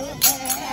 Yeah.